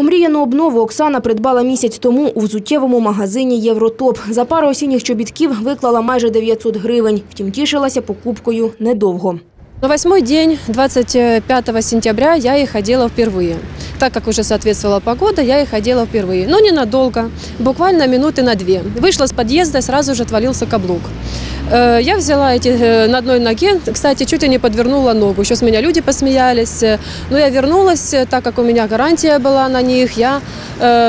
Омріяну обнову Оксана придбала місяць тому у взуттєвому магазині Євротоп. За пару осінніх чобітків виклала майже 900 гривень. Втім, тішилася покупкою недовго. На восьмой день, 25 сентября, я их ходила впервые. Так как уже соответствовала погода, я их одела впервые. Но ненадолго, буквально минуты на две. Вышла с подъезда, сразу же отвалился каблук. Э, Я взяла эти э, на одной ноге, кстати, чуть и не подвернула ногу. Еще с меня люди посмеялись. Э, Но я вернулась, так как у меня гарантия была на них. Я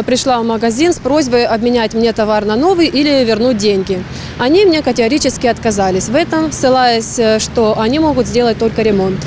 пришла в магазин с просьбой обменять мне товар на новый или вернуть деньги. Они мне категорически отказались в этом, ссылаясь, что они могут сделать только ремонт.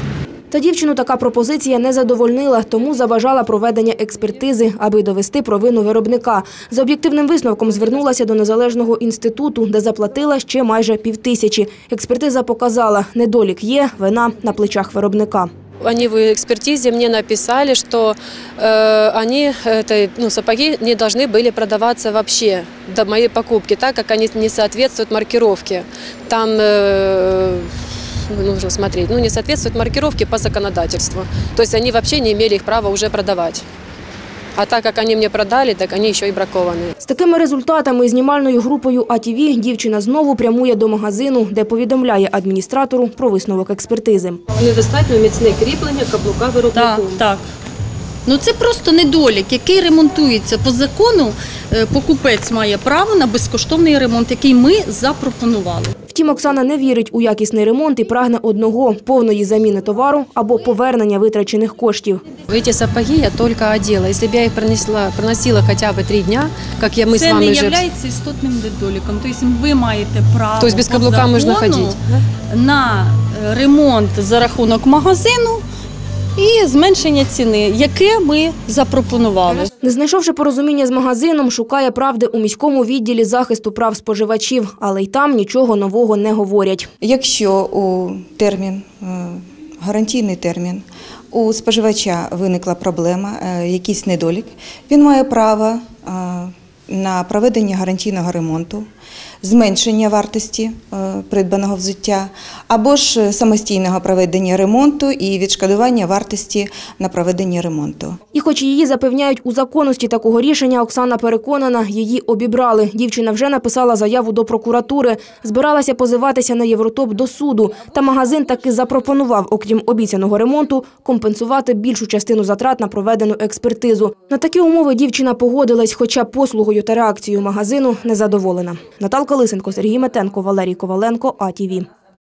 Та дівчину така пропозиція не задовольнила, тому забажала проведення експертизи, аби довести провину виробника. За об'єктивним висновком звернулася до незалежного інституту, де заплатила ще майже півтисячі. Експертиза показала, недолік є, вина на плечах виробника. Они в экспертизе мне написали, что э, они, это, ну, сапоги не должны были продаваться вообще до моей покупки, так как они не соответствуют маркировке. Там э, ну, нужно смотреть, ну, не соответствуют маркировке по законодательству. То есть они вообще не имели их права уже продавать. А так как они мне продали, так они еще и бракованные. З такими результатами і знімальною групою АТВ дівчина знову прямує до магазину, де повідомляє адміністратору про висновок експертизи. Недостатньо міцне кріплення каблука Так, виробнику. так. Ну це просто недолік, який ремонтується по закону. е, Покупець має право на безкоштовний ремонт, який ми запропонували. Втім, Оксана не вірить у якісний ремонт і прагне одного – повної заміни товару або повернення витрачених коштів. Эти сапоги я только одела. Если бы я их пронесла, проносила хотя бы три дня, как я, мы с це вами не уже... є істотним недоліком. Тобто ви маєте право То есть без по каблука можно закону ходить? на е, ремонт за рахунок магазину і зменшення ціни, яке ми запропонували. Не знайшовши порозуміння з магазином, шукає правди у міському відділі захисту прав споживачів, але й там нічого нового не говорять. Якщо у термін, е, гарантійний термін, у споживача виникла проблема, е, якийсь недолік, він має право е, на проведення гарантійного ремонту, зменшення вартості е, придбаного взуття або ж самостійного проведення ремонту і відшкодування вартості на проведення ремонту. І хоч її запевняють у законності такого рішення, Оксана переконана, її обібрали. Дівчина вже написала заяву до прокуратури, збиралася позиватися на Євротоп до суду. Та магазин таки запропонував, окрім обіцяного ремонту, компенсувати більшу частину затрат на проведену експертизу. На такі умови дівчина погодилась, хоча послугою та реакцією магазину не задоволена. Наталка Лисенко, Сергій Метенко, Валерій Коваленко, АТВ.